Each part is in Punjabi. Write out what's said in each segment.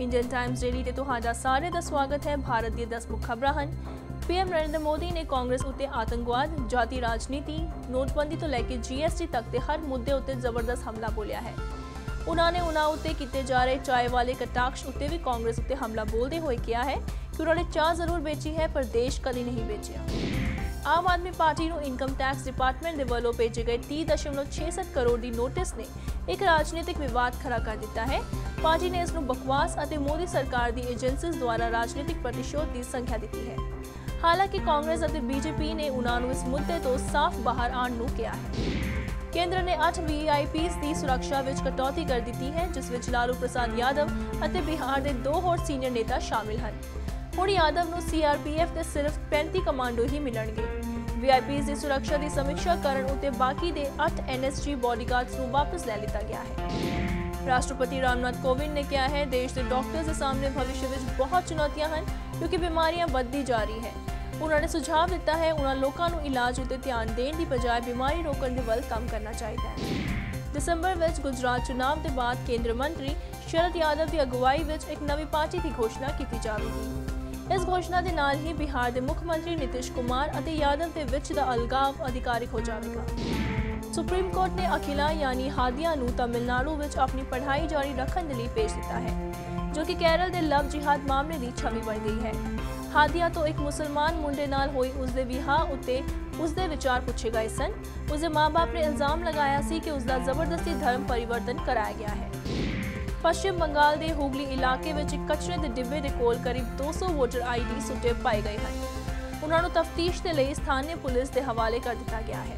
ਇੰਡੀਅਨ ਟਾਈਮਜ਼ ਡੇਲੀ ਤੇ ਤੁਹਾਡਾ ਸਾਰੇ ਦਾ ਸਵਾਗਤ ਹੈ। ਭਾਰਤ ਦੀਆਂ 10 ਮੁੱਖ ਖਬਰਾਂ ਹਨ। ਪੀਐਮ ਨਰਿੰਦਰ ਮੋਦੀ ਨੇ ਕਾਂਗਰਸ ਉੱਤੇ ਆਤੰਕਵਾਦ, ਜਾਤੀ ਰਾਜਨੀਤੀ, ਨੋਟਬੰਦੀ ਤੋਂ ਲੈ ਕੇ ਜੀਐਸਟੀ ਤੱਕ ਦੇ ਹਰ ਮੁੱਦੇ ਉੱਤੇ ਜ਼ਬਰਦਸਤ ਹਮਲਾ ਬੋਲਿਆ ਹੈ। ਉਨ੍ਹਾਂ ਨੇ ਉਨ੍ਹਾਂ ਉਤੇ ਕੀਤੇ ਜਾ ਰਹੇ ਚਾਏ ਵਾਲੇ ਕਟਾਕਸ਼ ਉੱਤੇ ਵੀ ਕਾਂਗਰਸ ਉੱਤੇ ਹਮਲਾ ਬੋਲਦੇ ਹੋਏ ਕਿਹਾ ਹੈ ਕਿ ਉਹਨਾਂ ਨੇ ਚਾਹ ਜ਼ਰੂਰ ਵੇਚੀ ਹੈ, ਪਰ ਦੇਸ਼ ਕਦੀ ਨਹੀਂ ਵੇਚਿਆ। ਆਮ ਆਦਮੀ ਪਾਰਟੀ ਨੂੰ ਇਨਕਮ ਟੈਕਸ ਡਿਪਾਰਟਮੈਂਟ ਦੇ ਵੱਲੋਂ ਭੇਜੇ ਗਏ 30.67 ਕਰੋੜ ਦੀ ਨੋਟਿਸ ਨੇ ਇੱਕ ਰਾਜਨੀਤਿਕ ਵਿਵਾਦ ਖੜਾ ਕਰ ਦਿੱਤਾ ਹੈ। ਪਾਰਟੀ ਨੇ ਇਸ ਨੂੰ ਬਕਵਾਸ ਅਤੇ ਮੋਦੀ ਸਰਕਾਰ ਦੀ ਏਜੰਸੀਜ਼ ਦੁਆਰਾ ਰਾਜਨੀਤਿਕ ਪ੍ਰਤੀਸ਼ੋਧ ਦੀ ਸੰਖਿਆ ਦਿੱਤੀ ਹੈ। ਹਾਲਾਂਕਿ ਕਾਂਗਰਸ ਅਤੇ ਬੀਜੇਪੀ ਨੇ ਉਨ੍ਹਾਂ ਨੂੰ ਇਸ ਮੁੱਦੇ ਤੋਂ ਸਾਫ਼ ਬਾਹਰ ਆਉਣ ਨੂੰ ਕਿਹਾ ਹੈ। ਕੇਂਦਰ ਨੇ 8 ਵੀਆਈਪੀਸ ਦੀ ਸੁਰੱਖਿਆ ਵਿੱਚ ਕਟੌਤੀ ਕਰ ਦਿੱਤੀ ਹੈ, ਜਿਸ ਵਿੱਚ ਲਾਲੂ ਪ੍ਰਸਾਦ ਯਾਦਵ ਅਤੇ ਬਿਹਾਰ ਦੇ ਦੋ ਹੋਰ ਸੀਨੀਅਰ ਨੇਤਾ ਸ਼ਾਮਿਲ ਹਨ। ਹੁਣ ਯਾਦਵ ਨੂੰ ਸੀਆਰਪੀਐਫ ਦੇ ਸਿਰਫ 35 ਕਮਾਂਡੋ ਹੀ ਮਿਲਣਗੇ। ਵੀਆਈਪੀਸ ਦੀ ਸੁਰੱਖਿਆ ਦੀ ਸਮੀਖਿਆ ਕਰਨ ਉਤੇ ਬਾਕੀ ਦੇ 8 ਐਨਐਸਜੀ ਬਾਡੀਗਾਰਡਸ ਨੂੰ ਵਾਪਸ ਲੈ ਲਿੱਤਾ ਗਿਆ ਹੈ। ਰਾਸ਼ਟਰਪਤੀ ਰਾਮਨਾਥ ਕੋਵਿੰਦ ਨੇ ਕਿਹਾ ਹੈ, ਦੇਸ਼ ਦੇ ਡਾਕਟਰਸ ਦੇ ਸਾਹਮਣੇ ਭਵਿੱਖ ਵਿੱਚ ਬਹੁਤ ਚੁਣੌਤੀਆਂ ਹਨ, ਕਿਉਂਕਿ ਬਿਮਾਰੀਆਂ ਵੱਧਦੀ ਜਾ ਰਹੀ ਹੈ। ਉਹਨਾਂ ਨੇ ਸੁਝਾਅ ਦਿੱਤਾ ਹੈ, ਉਹਨਾਂ ਲੋਕਾਂ ਨੂੰ ਇਲਾਜ ਉਤੇ ਧਿਆਨ ਦੇਣ ਦੀ ਬਜਾਏ ਬਿਮਾਰੀ ਰੋਕਣ ਦੇ ਵੱਲ ਕੰਮ ਕਰਨਾ ਚਾਹੀਦਾ ਹੈ। ਦਸੰਬਰ ਵਿੱਚ ਗੁਜਰਾਤ ਚੁਣਾਵ ਦੇ ਬਾਅਦ ਕੇਂਦਰ ਮੰਤਰੀ ਸ਼ਰਦ ਯਾਦਵ ਦੀ ਅਗਵਾਈ ਵਿੱਚ ਇੱਕ ਨਵੀਂ ਪਾਰਟੀ ਦੀ ਘੋਸ਼ਣਾ ਕੀਤੀ ਜਾਵੇਗੀ। ਇਸ ਘੋਸ਼ਣਾ ਦੇ ਨਾਲ ਹੀ ਬਿਹਾਰ ਦੇ ਮੁੱਖ ਮੰਤਰੀ ਨਿਤਿਸ਼ ਕੁਮਾਰ ਅਤੇ ਯਾਦਵ ਦੇ ਵਿੱਚ ਦਾ ਅਲਗਾਵ ਅਧਿਕਾਰਿਕ ਹੋ ਜਾਵੇਗਾ। ਸੁਪਰੀਮ ਕੋਰਟ ਨੇ ਅਖਿਲਾ ਯਾਨੀ ਹਾਦੀਆਂ ਨੂੰ ਤਮਿਲਨਾਡੂ ਵਿੱਚ ਆਪਣੀ ਪੜ੍ਹਾਈ ਜਾਰੀ ਰੱਖਣ ਦੇ ਲਈ ਭੇਜ ਦਿੱਤਾ ਹੈ, ਜੋ ਕਿ ਕੇਰਲ ਦੇ ਲਵ ਜਿਹਾਦ ਮਾਮਲੇ ਦੀ ਛਵੀ ਬਣ ਗਈ ਹੈ। ਹਾਦੀਆਂ ਤੋਂ ਇੱਕ ਮੁਸਲਮਾਨ ਮੁੰਡੇ ਨਾਲ ਹੋਈ ਉਸ ਦੇ ਵਿਆਹ ਉੱਤੇ ਉਸ ਦੇ ਵਿਚਾਰ ਪੁੱਛੇ ਗਏ ਸਨ। ਉਸ ਦੇ ਮਾਪੇ ਨੇ ਇਲਜ਼ਾਮ ਲਗਾਇਆ ਸੀ ਕਿ ਉਸ ਦਾ ਜ਼ਬਰਦਸਤੀ ਧਰਮ ਪਰਿਵਰਤਨ ਕਰਾਇਆ ਗਿਆ ਹੈ। ਪੱਛਮੀ ਬੰਗਾਲ ਦੇ ਹੁਗਲੀ ਇਲਾਕੇ ਵਿੱਚ ਇੱਕ ਕਚਰੇ ਦੇ ਡਿੱਬੇ ਦੇ ਕੋਲ ਕਰੀਬ 200 ਵੋਟਰ ਆਈਡੀ ਸੁੱਟੇ ਪਾਏ ਗਏ ਹਨ। ਉਹਨਾਂ ਨੂੰ ਤਫਤੀਸ਼ ਦੇ ਲਈ ਸਥਾਨੀ ਪੁਲਿਸ ਦੇ ਹਵਾਲੇ ਕਰ ਦਿੱਤਾ ਗਿਆ ਹੈ।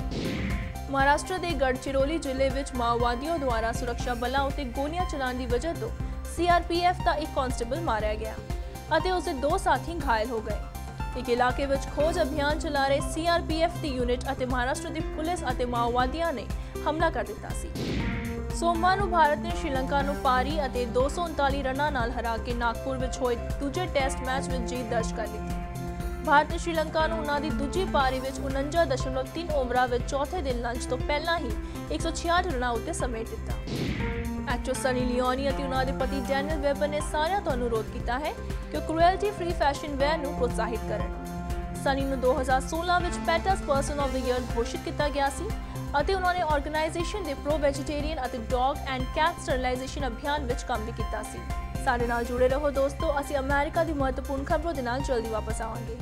ਮਹਾਰਾਸ਼ਟਰ ਦੇ ਗੜਚਿਰੋਲੀ ਜ਼ਿਲ੍ਹੇ ਵਿੱਚ ਮਾਓਵਾਦੀਆਂ ਦੁਆਰਾ ਸੁਰੱਖਿਆ ਬਲਾਂ ਉਤੇ ਗੋਲੀਆਂ ਚਲਾਉਣ ਦੀ ਵਜ੍ਹਾ ਤੋਂ ਸੀਆਰਪੀਐਫ ਦਾ ਇੱਕ ਕਾਂਸਟੇਬਲ ਮਾਰਿਆ ਗਿਆ ਅਤੇ ਉਸਦੇ ਦੋ ਸਾਥੀ ਘਾਇਲ ਹੋ ਗਏ। ਇੱਕ ਇਲਾਕੇ ਵਿੱਚ ਖੋਜ ਅਭਿਆਨ ਚਲਾ ਰਹੇ ਸੀਆਰਪੀਐਫ ਦੀ ਯੂਨਿਟ ਅਤੇ ਮਹਾਰਾਸ਼ਟਰ ਦੀ ਪੁਲਿਸ ਅਤੇ ਮਾਓਵਾਦੀਆਂ ਨੇ ਹਮਲਾ ਕਰ ਦਿੱਤਾ ਸੀ। ਸੋਮਵਾਰ ਨੂੰ ਭਾਰਤ ਨੇ ਸ਼੍ਰੀਲੰਕਾ ਨੂੰ ਪਾਰੀ ਅਤੇ 239 ਰਨਾਂ ਨਾਲ ਹਰਾ ਕੇ ਨਾਗਪੁਰ ਵਿੱਚ ਹੋਏ ਦੂਜੇ ਟੈਸਟ ਮੈਚ ਵਿੱਚ ਜੀਤ ਦਰਜ ਕਰ ਲਈ ਭਾਰਤ ਨੇ ਸ਼੍ਰੀਲੰਕਾ ਨੂੰ ਉਹਨਾਂ ਦੀ ਦੂਜੀ ਪਾਰੀ ਵਿੱਚ 49.3 ਓਵਰਾਂ ਵਿੱਚ ਚੌਥੇ ਦਿਨ ਲੰਚ ਤੋਂ ਪਹਿਲਾਂ ਹੀ 166 ਰਨਾਂ ਉੱਤੇ ਸਮੇਟ ਦਿੱਤਾ। ਐਕਟਰ ਸਨੀ ਲਿਓਨੀ ਅਤੇ ਉਹਨਾਂ ਦੇ ਪਤੀ ਡੈਨੀਅਲ ਵੈਬਰ ਨੇ ਸਾਰਿਆਂ ਤੋਂ ਅਨੁਰੋਧ ਕੀਤਾ ਹੈ ਕਿ ਕ੍ਰੂਐਲਟੀ ਫ੍ਰੀ ਫੈਸ਼ਨ ਵੇਅਰ ਨੂੰ ਪ੍ਰੋਤਸਾਹਿਤ ਕਰਨ। ਸਨੀ ਨੂੰ 2016 ਵਿੱਚ PETA's person of the year ਘੋਸ਼ਿਤ ਕੀਤਾ ਗਿਆ ਸੀ ਅਤੇ ਉਹਨਾਂ ਨੇ ਆਰਗੇਨਾਈਜੇਸ਼ਨ ਦੇ ਪ੍ਰੋ ਵੈਜੀਟੇਰੀਅਨ ਅਤੇ ਡੌਗ ਐਂਡ ਕੈਟ ਸਟਰਲਾਈਜੇਸ਼ਨ ਅਭਿਆਨ ਵਿੱਚ ਕੰਮ ਵੀ ਕੀਤਾ ਸੀ। ਸਾਡੇ ਨਾਲ ਜੁੜੇ ਰਹੋ ਦੋਸਤੋ, ਅਸੀਂ ਅਮਰੀਕਾ ਦੀ ਮਹੱਤਵਪੂਰਨ ਖ਼ਬਰੋਂ ਦੇ ਨਾਲ ਜਲਦੀ ਵਾਪਸ ਆਵਾਂਗੇ।